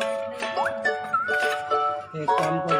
得关不？